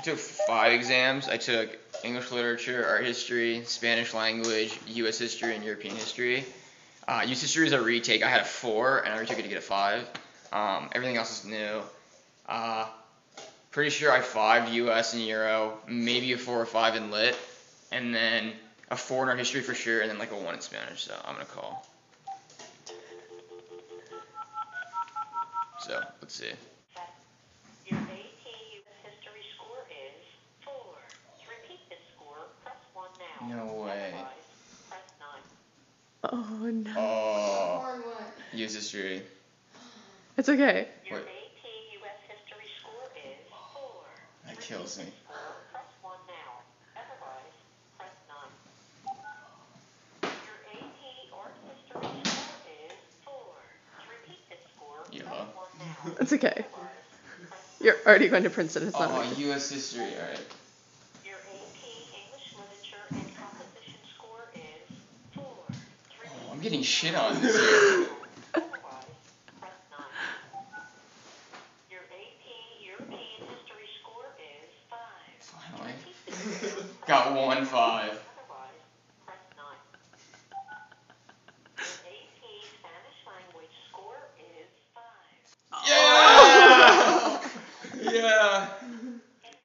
I took five exams. I took English literature, art history, Spanish language, U.S. history, and European history. Uh, U.S. history is a retake. I had a four, and I retook it to get a five. Um, everything else is new. Uh, pretty sure I five U.S. and Euro, maybe a four or five in lit, and then a four in art history for sure, and then like a one in Spanish. So I'm gonna call. So let's see. Your AP US history score is four. To repeat this score, press one now. No way. Otherwise, press nine. Oh no. Oh, Or what? U.S. history. It's okay. Wait. AP US history score is four. That kills me. this Score, press one now. Otherwise, press nine. Your AP art history score is four. To repeat this score, Yeah. press one now. It's okay. You're already going to Princeton. It's not. Oh, okay. U.S. history. All right. Your AP English literature and composition score is four. To repeat Oh, I'm getting shit on this year. Otherwise, press nine. Your AP European history score is five. To Finally. repeat this score, Got one five.